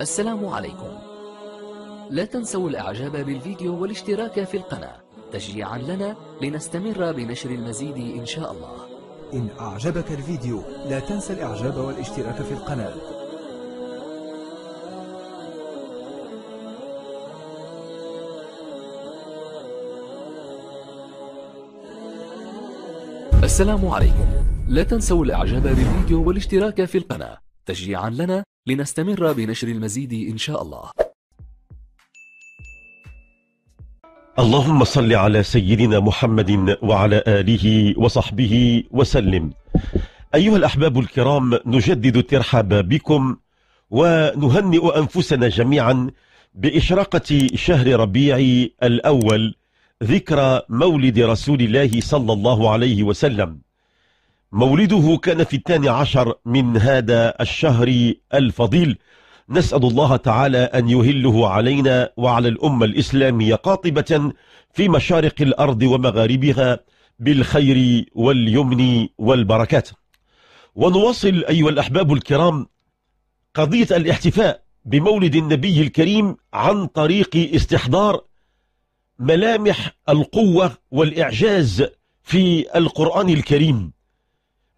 السلام عليكم. لا تنسوا الإعجاب بالفيديو والاشتراك في القناة. تشجيعا لنا لنستمر بنشر المزيد إن شاء الله. إن أعجبك الفيديو لا تنسى الإعجاب والاشتراك في القناة. السلام عليكم. لا تنسوا الإعجاب بالفيديو والاشتراك في القناة. تشجيعا لنا لنستمر بنشر المزيد إن شاء الله. اللهم صل على سيدنا محمد وعلى آله وصحبه وسلم. أيها الأحباب الكرام نجدد الترحاب بكم ونهنئ أنفسنا جميعا بإشراقة شهر ربيع الأول ذكرى مولد رسول الله صلى الله عليه وسلم. مولده كان في الثاني عشر من هذا الشهر الفضيل. نسأل الله تعالى أن يهله علينا وعلى الأمة الإسلامية قاطبة في مشارق الأرض ومغاربها بالخير واليمن والبركات. ونواصل أيها الأحباب الكرام قضية الاحتفاء بمولد النبي الكريم عن طريق استحضار ملامح القوة والإعجاز في القرآن الكريم.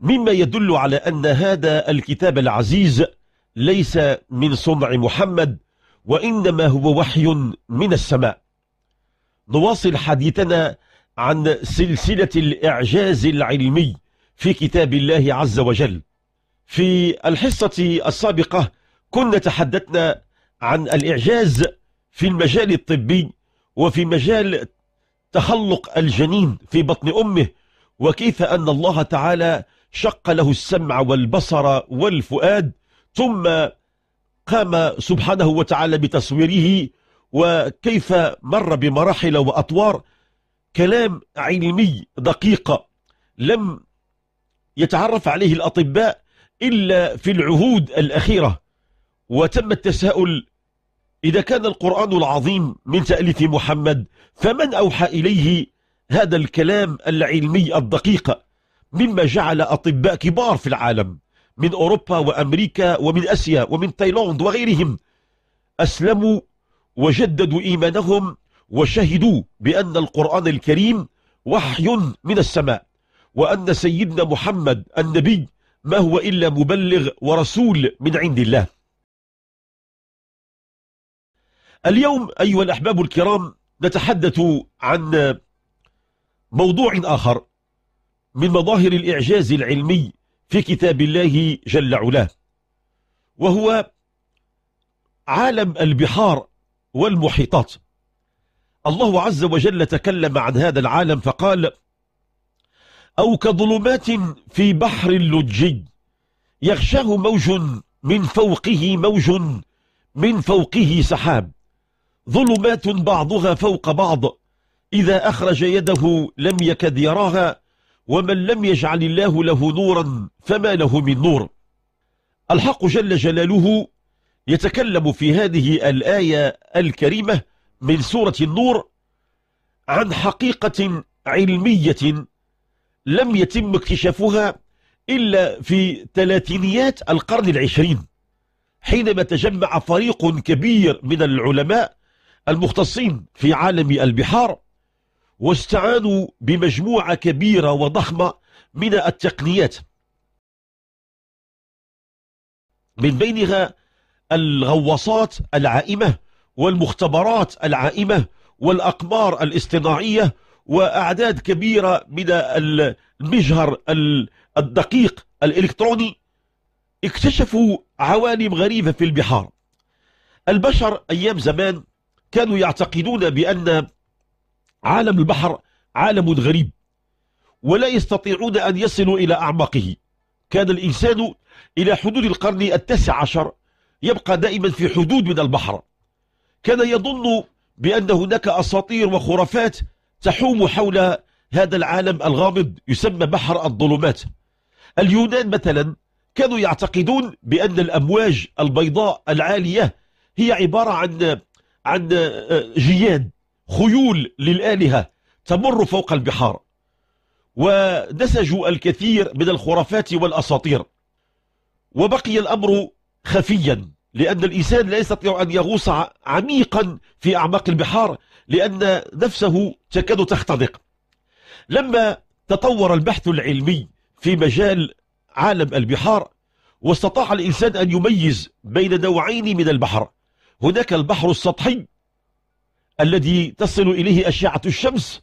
مما يدل على أن هذا الكتاب العزيز ليس من صنع محمد وإنما هو وحي من السماء. نواصل حديثنا عن سلسلة الإعجاز العلمي في كتاب الله عز وجل. في الحصة السابقة كنا تحدثنا عن الإعجاز في المجال الطبي وفي مجال تخلق الجنين في بطن أمه وكيف أن الله تعالى شق له السمع والبصر والفؤاد ثم قام سبحانه وتعالى بتصويره وكيف مر بمراحل وأطوار. كلام علمي دقيق لم يتعرف عليه الأطباء إلا في العهود الأخيرة. وتم التساؤل إذا كان القرآن العظيم من تأليف محمد فمن أوحى إليه هذا الكلام العلمي الدقيق؟ مما جعل أطباء كبار في العالم من أوروبا وأمريكا ومن أسيا ومن تايلاند وغيرهم أسلموا وجددوا إيمانهم وشهدوا بأن القرآن الكريم وحي من السماء وأن سيدنا محمد النبي ما هو إلا مبلغ ورسول من عند الله. اليوم أيها الأحباب الكرام نتحدث عن موضوع آخر. من مظاهر الإعجاز العلمي في كتاب الله جل علاه وهو عالم البحار والمحيطات. الله عز وجل تكلم عن هذا العالم فقال أو كظلمات في بحر لجي يغشاه موج من فوقه موج من فوقه سحاب. ظلمات بعضها فوق بعض إذا أخرج يده لم يكد يراها ومن لم يجعل الله له نورا فما له من نور. الحق جل جلاله يتكلم في هذه الآية الكريمة من سورة النور عن حقيقة علمية لم يتم اكتشافها إلا في ثلاثينيات القرن العشرين حينما تجمع فريق كبير من العلماء المختصين في عالم البحار واستعانوا بمجموعة كبيرة وضخمة من التقنيات. من بينها الغواصات العائمة والمختبرات العائمة والأقمار الاصطناعية وأعداد كبيرة من المجهر الدقيق الإلكتروني. اكتشفوا عوالم غريبة في البحار. البشر أيام زمان كانوا يعتقدون بأن عالم البحر عالم غريب ولا يستطيعون أن يصلوا إلى أعماقه. كان الإنسان إلى حدود القرن التاسع عشر يبقى دائما في حدود من البحر. كان يظن بأن هناك أساطير وخرافات تحوم حول هذا العالم الغامض يسمى بحر الظلمات. اليونان مثلا كانوا يعتقدون بأن الأمواج البيضاء العالية هي عبارة عن عن جياد خيول للآلهة تمر فوق البحار ونسجوا الكثير من الخرافات والأساطير. وبقي الأمر خفيا لأن الإنسان لا يستطيع أن يغوص عميقا في أعماق البحار لأن نفسه تكاد تختنق. لما تطور البحث العلمي في مجال عالم البحار واستطاع الإنسان أن يميز بين نوعين من البحر. هناك البحر السطحي الذي تصل إليه أشعة الشمس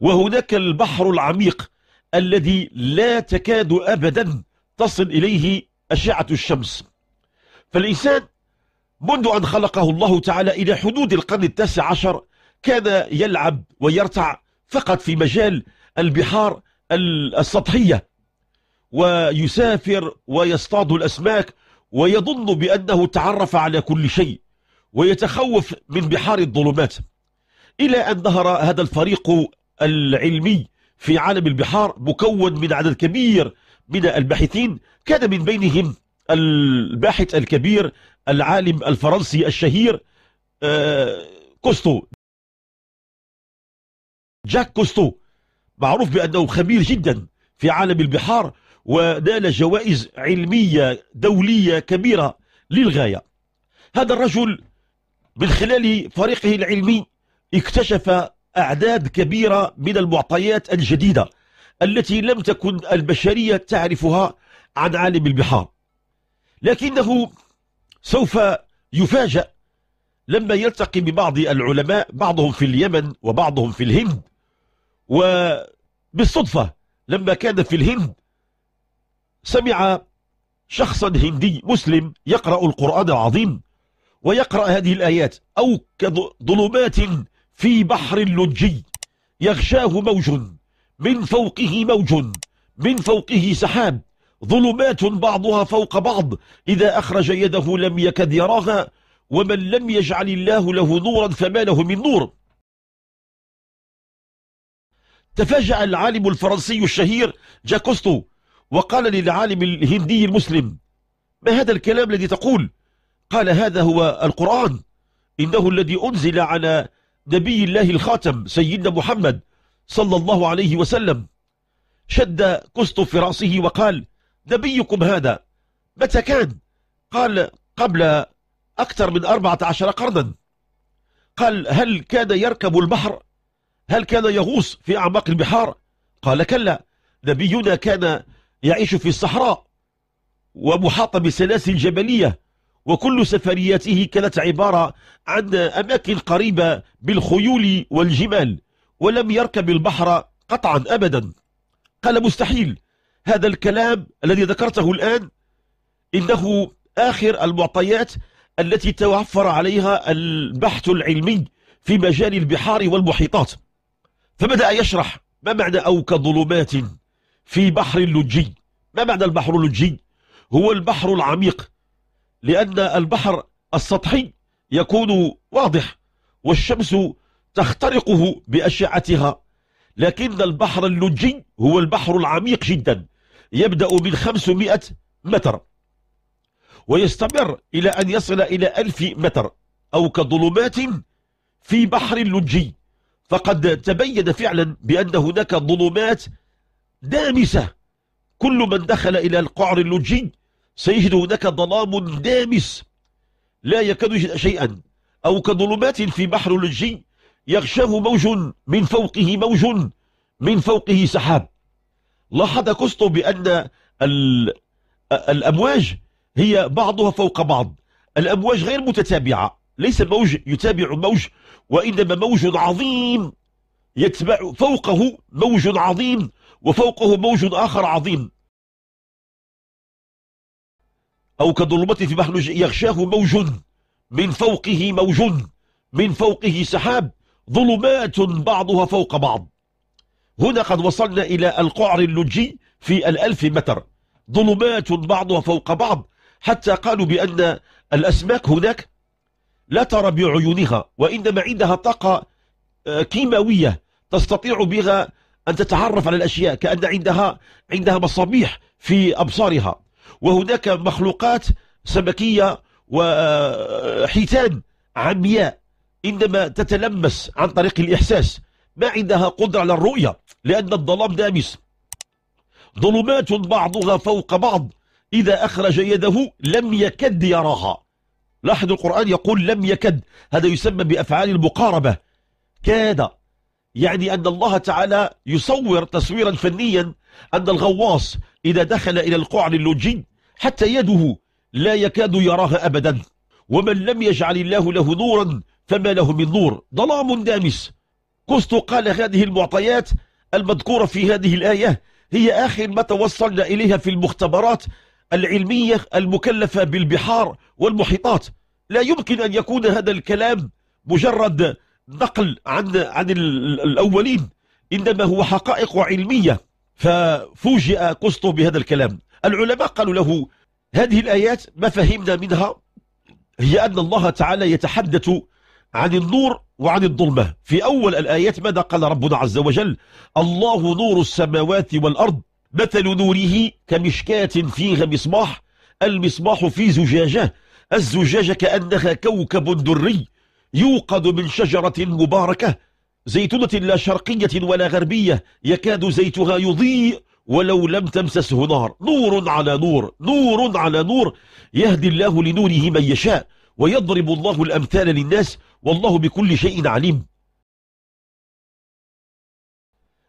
وهناك البحر العميق الذي لا تكاد أبدا تصل إليه أشعة الشمس. فالإنسان منذ أن خلقه الله تعالى إلى حدود القرن التاسع عشر كان يلعب ويرتع فقط في مجال البحار السطحية ويسافر ويصطاد الأسماك ويظن بأنه تعرف على كل شيء. ويتخوف من بحار الظلمات. إلى أن ظهر هذا الفريق العلمي في عالم البحار مكون من عدد كبير من الباحثين. كان من بينهم الباحث الكبير العالم الفرنسي الشهير آه، كوستو. جاك كوستو. معروف بأنه خبير جدا في عالم البحار ونال جوائز علمية دولية كبيرة للغاية. هذا الرجل من خلال فريقه العلمي اكتشف أعداد كبيرة من المعطيات الجديدة التي لم تكن البشرية تعرفها عن عالم البحار. لكنه سوف يفاجأ لما يلتقي ببعض العلماء بعضهم في اليمن وبعضهم في الهند. وبالصدفة لما كان في الهند سمع شخصا هندي مسلم يقرأ القرآن العظيم. ويقرأ هذه الآيات. أو كظلمات في بحر لجي يغشاه موج من فوقه موج من فوقه سحاب. ظلمات بعضها فوق بعض إذا أخرج يده لم يكد يراها ومن لم يجعل الله له نورا فما له من نور. تفاجأ العالم الفرنسي الشهير جاك كوستو وقال للعالم الهندي المسلم ما هذا الكلام الذي تقول؟ قال هذا هو القرآن. إنه الذي أنزل على نبي الله الخاتم سيدنا محمد صلى الله عليه وسلم. شد كوستو في رأسه وقال نبيكم هذا متى كان؟ قال قبل أكثر من أربعة عشر قرنا. قال هل كان يركب البحر؟ هل كان يغوص في أعماق البحار؟ قال كلا. نبينا كان يعيش في الصحراء ومحاط بسلاسل جبلية. وكل سفرياته كانت عبارة عن أماكن قريبة بالخيول والجمال ولم يركب البحر قطعا أبدا. قال مستحيل. هذا الكلام الذي ذكرته الآن إنه آخر المعطيات التي توفر عليها البحث العلمي في مجال البحار والمحيطات. فبدأ يشرح ما معنى أو كظلمات في بحر اللجي. ما معنى البحر اللجي؟ هو البحر العميق لأن البحر السطحي يكون واضح والشمس تخترقه بأشعتها. لكن البحر اللجي هو البحر العميق جدا يبدأ من 500 متر ويستمر إلى أن يصل إلى ألف متر أو كظلمات في بحر اللجي. فقد تبين فعلا بأن هناك ظلمات دامسة. كل من دخل إلى القعر اللجي سيجد هناك ظلام دامس. لا يكاد يجد شيئا. أو كظلمات في بحر اللجي يغشاه موج من فوقه موج من فوقه سحاب. لاحظ كوستو بأن الأمواج هي بعضها فوق بعض. الأمواج غير متتابعة. ليس موج يتابع موج وإنما موج عظيم. يتبع فوقه موج عظيم وفوقه موج آخر عظيم. أو كظلمة في بحر يغشاه موج من فوقه موج من فوقه سحاب ظلمات بعضها فوق بعض. هنا قد وصلنا إلى القعر اللجي في الألف متر. ظلمات بعضها فوق بعض. حتى قالوا بأن الأسماك هناك لا ترى بعيونها وإنما عندها طاقة آه، كيماوية تستطيع بها أن تتعرف على الأشياء كأن عندها عندها مصابيح في أبصارها. وهناك مخلوقات سمكية وحيتان عمياء إنما تتلمس عن طريق الإحساس. ما عندها قدرة على الرؤية لأن الظلام دامس. ظلمات بعضها فوق بعض. إذا أخرج يده لم يكد يراها. لاحظوا القرآن يقول لم يكد. هذا يسمى بأفعال المقاربة. كاد يعني أن الله تعالى يصور تصويرا فنيا أن الغواص إذا دخل إلى القعر اللجي حتى يده لا يكاد يراها أبدا. ومن لم يجعل الله له نورا فما له من نور. ظلام دامس. كوستو قال هذه المعطيات المذكورة في هذه الآية هي آخر ما توصلنا إليها في المختبرات العلمية المكلفة بالبحار والمحيطات. لا يمكن أن يكون هذا الكلام مجرد نقل عن عن الأولين إنما هو حقائق علمية. ففوجئ كوستو بهذا الكلام. العلماء قالوا له هذه الآيات ما فهمنا منها؟ هي أن الله تعالى يتحدث عن النور وعن الظلمة. في أول الآيات ماذا قال ربنا عز وجل؟ الله نور السماوات والأرض مثل نوره كمشكاة فيها مصباح المصباح في زجاجة الزجاجة كأنها كوكب دري يوقد من شجرة مباركة زيتونة لا شرقية ولا غربية يكاد زيتها يضيء ولو لم تمسسه نار. نور على نور نور على نور. يهدي الله لنوره من يشاء ويضرب الله الأمثال للناس والله بكل شيء عليم.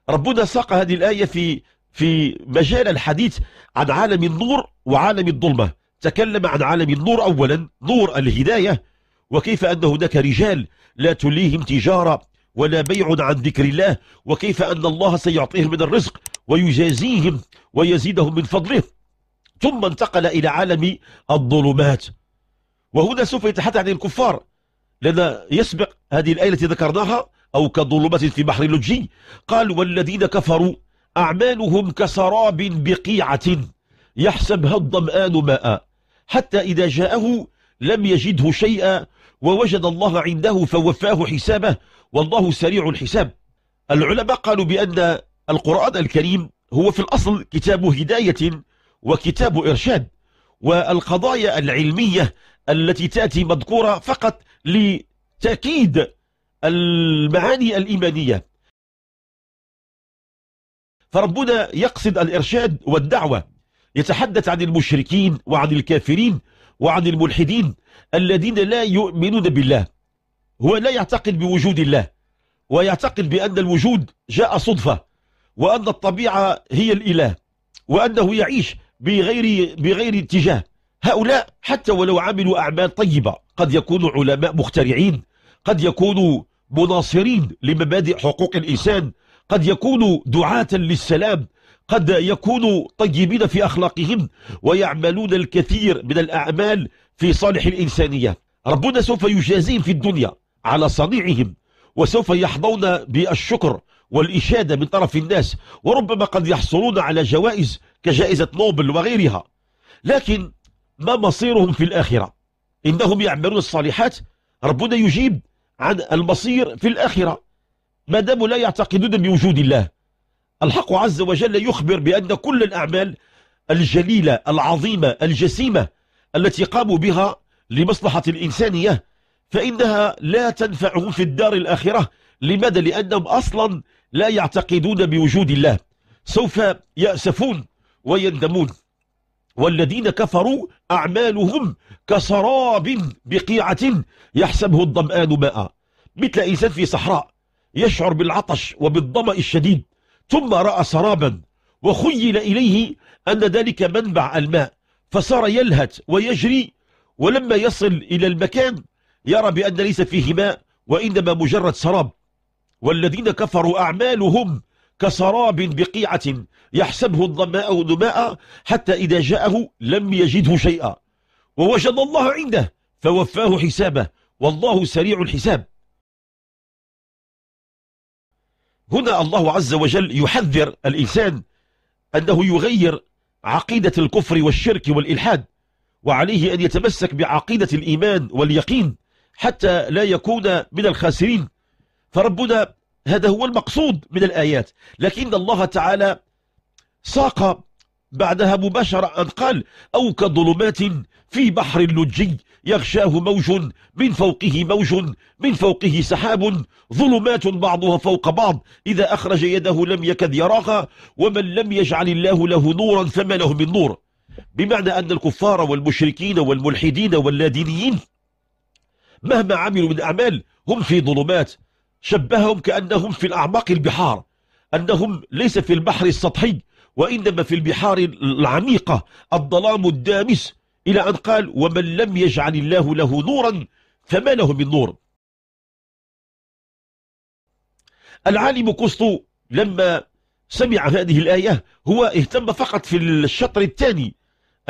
ربنا ساق هذه الآية في في مجال الحديث عن عالم النور وعالم الظلمة. تكلم عن عالم النور أولا نور الهداية. وكيف أن هناك رجال لا تليهم تجارة ولا بيع عن ذكر الله وكيف أن الله سيعطيهم من الرزق ويجازيهم ويزيدهم من فضله. ثم انتقل إلى عالم الظلمات. وهنا سوف يتحدث عن الكفار لأن يسبق هذه الآية التي ذكرناها أو كظلمات في بحر لجي قال والذين كفروا أعمالهم كسراب بقيعة يحسبها الظمآن ماء. حتى إذا جاءه لم يجده شيئا ووجد الله عنده فوفاه حسابه والله سريع الحساب. العلماء قالوا بأن القرآن الكريم هو في الأصل كتاب هداية وكتاب إرشاد والقضايا العلمية التي تأتي مذكورة فقط لتأكيد المعاني الإيمانية. فربنا يقصد الإرشاد والدعوة يتحدث عن المشركين وعن الكافرين وعن الملحدين الذين لا يؤمنون بالله. هو لا يعتقد بوجود الله ويعتقد بأن الوجود جاء صدفة وأن الطبيعة هي الإله وأنه يعيش بغير, بغير اتجاه. هؤلاء حتى ولو عملوا أعمال طيبة قد يكونوا علماء مخترعين قد يكونوا مناصرين لمبادئ حقوق الإنسان قد يكونوا دعاة للسلام قد يكونوا طيبين في أخلاقهم ويعملون الكثير من الأعمال في صالح الإنسانية. ربنا سوف يجازيهم في الدنيا على صنيعهم وسوف يحظون بالشكر والإشادة من طرف الناس وربما قد يحصلون على جوائز كجائزة نوبل وغيرها. لكن ما مصيرهم في الآخرة؟ إنهم يعملون الصالحات؟ ربنا يجيب عن المصير في الآخرة. ما داموا لا يعتقدون بوجود الله الحق عز وجل يخبر بأن كل الأعمال الجليلة العظيمة الجسيمة التي قاموا بها لمصلحة الإنسانية فإنها لا تنفعهم في الدار الآخرة. لماذا؟ لأنهم أصلا لا يعتقدون بوجود الله. سوف يأسفون ويندمون. والذين كفروا أعمالهم كسراب بقيعة يحسبه الظمآن ماء. مثل إنسان في صحراء يشعر بالعطش وبالظمأ الشديد. ثم رأى سرابا وخيل إليه أن ذلك منبع الماء فصار يلهت ويجري ولما يصل إلى المكان يرى بأن ليس فيه ماء وإنما مجرد سراب. والذين كفروا أعمالهم كسراب بقيعة يحسبه الظماء نماء حتى إذا جاءه لم يجده شيئا. ووجد الله عنده فوفاه حسابه والله سريع الحساب. هنا الله عز وجل يحذر الإنسان أنه يغير عقيدة الكفر والشرك والإلحاد وعليه أن يتمسك بعقيدة الإيمان واليقين حتى لا يكون من الخاسرين. فربنا هذا هو المقصود من الآيات. لكن الله تعالى ساق بعدها مباشرة أن قال أو كظلمات في بحر لجي يغشاه موج من فوقه موج من فوقه سحاب. ظلمات بعضها فوق بعض إذا أخرج يده لم يكد يراها ومن لم يجعل الله له نورا فما له من نور. بمعنى أن الكفار والمشركين والملحدين واللادينيين مهما عملوا من أعمال هم في ظلمات. شبههم كأنهم في الأعماق البحار أنهم ليس في البحر السطحي وإنما في البحار العميقة الظلام الدامس. إلى أن قال ومن لم يجعل الله له نورا فما له من نور. العالم قسطو لما سمع هذه الآية هو اهتم فقط في الشطر الثاني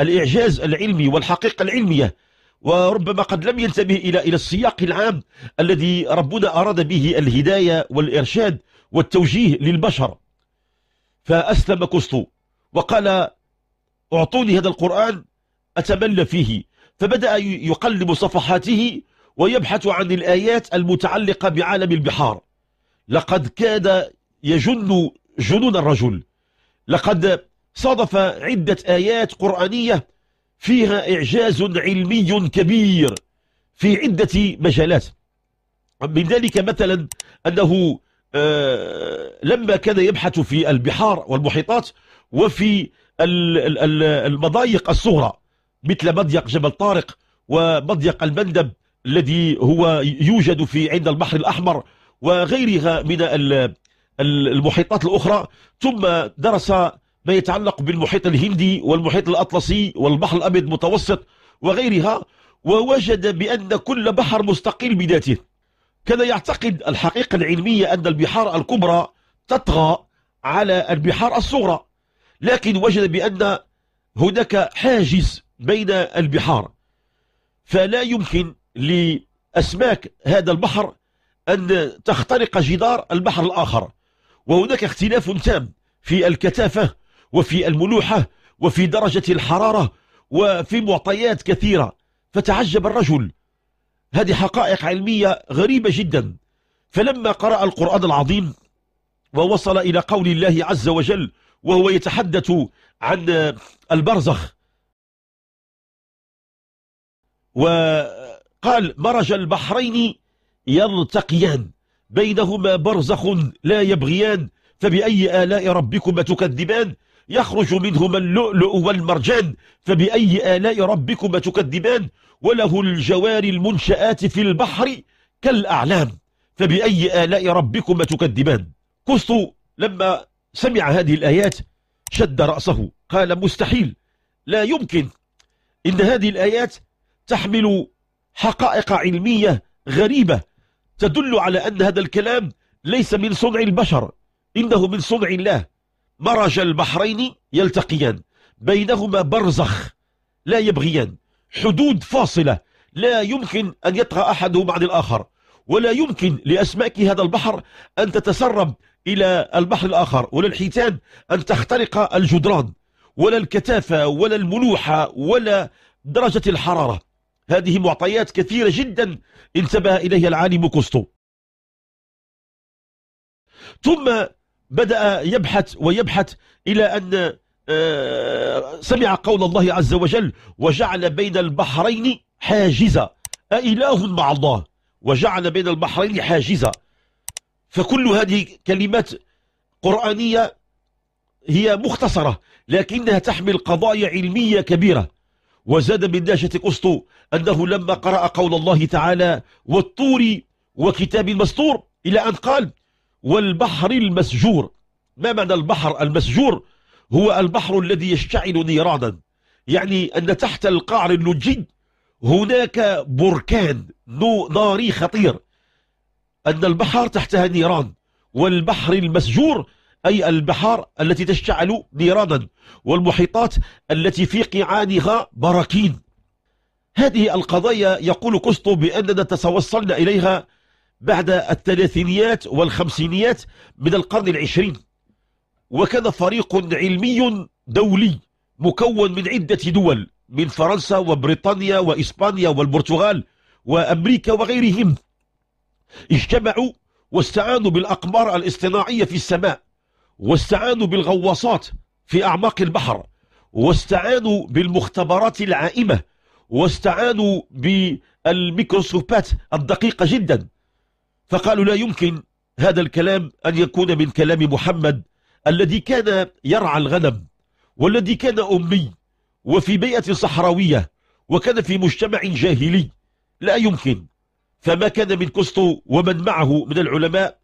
الإعجاز العلمي والحقيقة العلمية. وربما قد لم ينتبه إلى إلى السياق العام الذي ربنا أراد به الهداية والإرشاد والتوجيه للبشر. فأسلم كسطو وقال أعطوني هذا القرآن أتملى فيه فبدأ يقلب صفحاته ويبحث عن الآيات المتعلقة بعالم البحار. لقد كاد يجن جنون الرجل. لقد صادف عدة آيات قرآنية فيها إعجاز علمي كبير في عدة مجالات. من ذلك مثلا أنه آه، لما كان يبحث في البحار والمحيطات وفي المضايق الصغرى. مثل مضيق جبل طارق ومضيق المندب الذي هو يوجد في عند البحر الأحمر وغيرها من المحيطات الأخرى. ثم درس ما يتعلق بالمحيط الهندي والمحيط الأطلسي والبحر الأبيض المتوسط وغيرها ووجد بأن كل بحر مستقل بذاته. كان يعتقد الحقيقة العلمية أن البحار الكبرى تطغى على البحار الصغرى لكن وجد بأن هناك حاجز بين البحار. فلا يمكن لأسماك هذا البحر أن تخترق جدار البحر الآخر. وهناك اختلاف تام في الكثافة وفي الملوحة وفي درجة الحرارة وفي معطيات كثيرة. فتعجب الرجل. هذه حقائق علمية غريبة جدا. فلما قرأ القرآن العظيم ووصل إلى قول الله عز وجل وهو يتحدث عن البرزخ وقال مرج البحرين يلتقيان بينهما برزخ لا يبغيان فبأي آلاء ربكما تكذبان؟ يخرج منهما اللؤلؤ والمرجان فبأي آلاء ربكما تكذبان؟ وله الجوار المنشآت في البحر كالأعلام فبأي آلاء ربكما تكذبان؟ قسط لما سمع هذه الآيات شد رأسه قال مستحيل لا يمكن إن هذه الآيات تحمل حقائق علمية غريبة تدل على أن هذا الكلام ليس من صنع البشر إنه من صنع الله. مرج البحرين يلتقيان بينهما برزخ لا يبغيان حدود فاصلة لا يمكن أن يطغى أحدهم عن الآخر ولا يمكن لأسماك هذا البحر أن تتسرب إلى البحر الآخر ولا الحيتان أن تخترق الجدران ولا الكثافة ولا الملوحة ولا درجة الحرارة. هذه معطيات كثيرة جدا. انتبه إليها العالم كوستو. ثم بدأ يبحث ويبحث إلى أن آه، سمع قول الله عز وجل وجعل بين البحرين حاجزة أإله مع الله. وجعل بين البحرين حاجزة فكل هذه كلمات قرآنية هي مختصرة لكنها تحمل قضايا علمية كبيرة. وزاد من داشة قسطو أنه لما قرأ قول الله تعالى والطور وكتاب مسطور إلى أن قال والبحر المسجور. ما معنى البحر المسجور؟ هو البحر الذي يشتعل نيرانا. يعني أن تحت القعر اللجي هناك بركان ناري خطير. أن البحر تحتها نيران. والبحر المسجور أي البحار التي تشتعل نيرانا. والمحيطات التي في قيعانها براكين. هذه القضايا يقول كوستو بأننا توصلنا إليها بعد الثلاثينيات والخمسينيات من القرن العشرين. وكان فريق علمي دولي مكون من عدة دول من فرنسا وبريطانيا وإسبانيا والبرتغال وأمريكا وغيرهم. اجتمعوا واستعانوا بالأقمار الاصطناعية في السماء واستعانوا بالغواصات في أعماق البحر واستعانوا بالمختبرات العائمة واستعانوا بالميكروسكوبات الدقيقة جدا. فقالوا لا يمكن هذا الكلام أن يكون من كلام محمد الذي كان يرعى الغنم والذي كان أمي وفي بيئة صحراوية وكان في مجتمع جاهلي. لا يمكن. فما كان من كسطو ومن معه من العلماء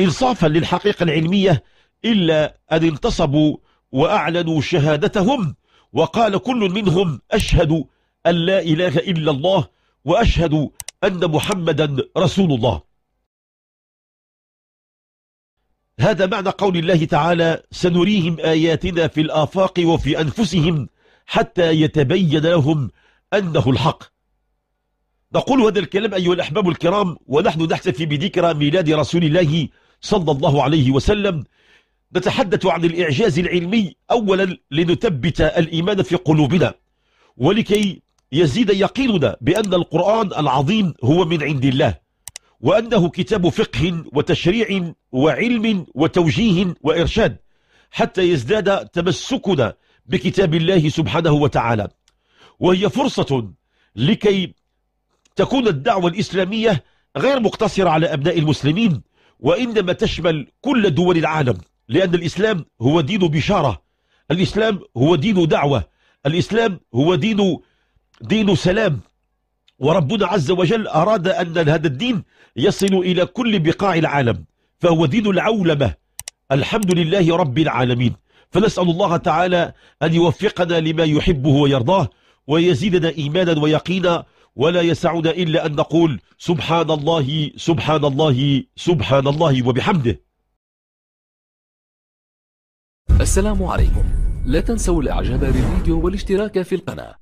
إنصافا للحقيقة العلمية إلا أن انتصبوا وأعلنوا شهادتهم وقال كل منهم أشهد أن لا إله إلا الله وأشهد أن محمدا رسول الله هذا معنى قول الله تعالى سنريهم آياتنا في الآفاق وفي أنفسهم حتى يتبين لهم أنه الحق. نقول هذا الكلام أيها الأحباب الكرام ونحن نحتفي بذكرى ميلاد رسول الله صلى الله عليه وسلم. نتحدث عن الإعجاز العلمي أولا لنثبت الإيمان في قلوبنا ولكي يزيد يقيننا بأن القرآن العظيم هو من عند الله وأنه كتاب فقه وتشريع وعلم وتوجيه وإرشاد حتى يزداد تمسكنا بكتاب الله سبحانه وتعالى. وهي فرصة لكي تكون الدعوة الإسلامية غير مقتصرة على أبناء المسلمين وإنما تشمل كل دول العالم لأن الإسلام هو دين بشارة الإسلام هو دين دعوة الإسلام هو دين دين سلام. وربنا عز وجل أراد أن هذا الدين يصل إلى كل بقاع العالم فهو دين العولمة. الحمد لله رب العالمين. فنسأل الله تعالى أن يوفقنا لما يحبه ويرضاه ويزيدنا إيمانا ويقينا ولا يسعنا إلا أن نقول سبحان الله سبحان الله سبحان الله وبحمده. السلام عليكم. لا تنسوا الإعجاب بالفيديو والاشتراك في القناة.